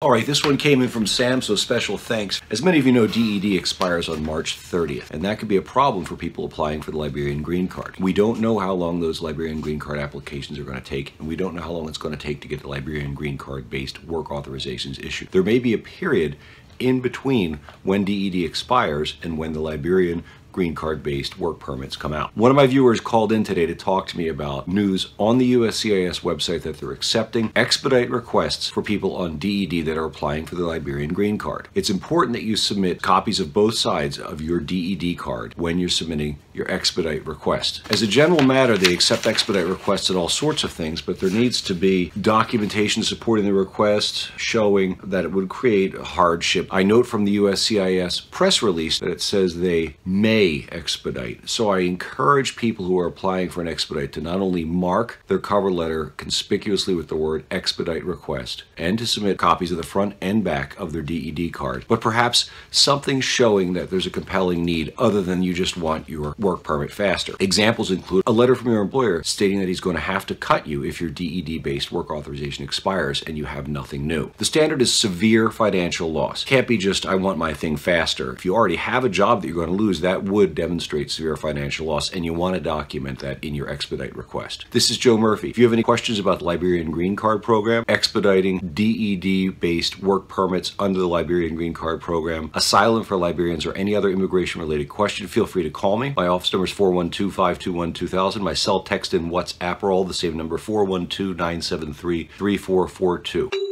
All right, this one came in from Sam, so special thanks. As many of you know, DED expires on March 30th, and that could be a problem for people applying for the Liberian Green Card. We don't know how long those Liberian Green Card applications are going to take, and we don't know how long it's going to take to get the Liberian Green Card based work authorizations issued. There may be a period in between when DED expires and when the Liberian green card based work permits come out. One of my viewers called in today to talk to me about news on the USCIS website that they're accepting expedite requests for people on DED that are applying for the Liberian green card. It's important that you submit copies of both sides of your DED card when you're submitting your expedite request. As a general matter, they accept expedite requests at all sorts of things, but there needs to be documentation supporting the request showing that it would create a hardship. I note from the USCIS press release that it says they may expedite. So I encourage people who are applying for an expedite to not only mark their cover letter conspicuously with the word expedite request and to submit copies of the front and back of their DED card, but perhaps something showing that there's a compelling need other than you just want your work permit faster. Examples include a letter from your employer stating that he's going to have to cut you if your DED based work authorization expires and you have nothing new. The standard is severe financial loss. Can't be just, I want my thing faster. If you already have a job that you're going to lose, that would demonstrate severe financial loss, and you want to document that in your expedite request. This is Joe Murphy. If you have any questions about the Liberian Green Card Program, expediting DED based work permits under the Liberian Green Card Program, asylum for Liberians, or any other immigration related question, feel free to call me. My office number is 412 521 2000. My cell, text, and WhatsApp are all the same number 412 973 3442.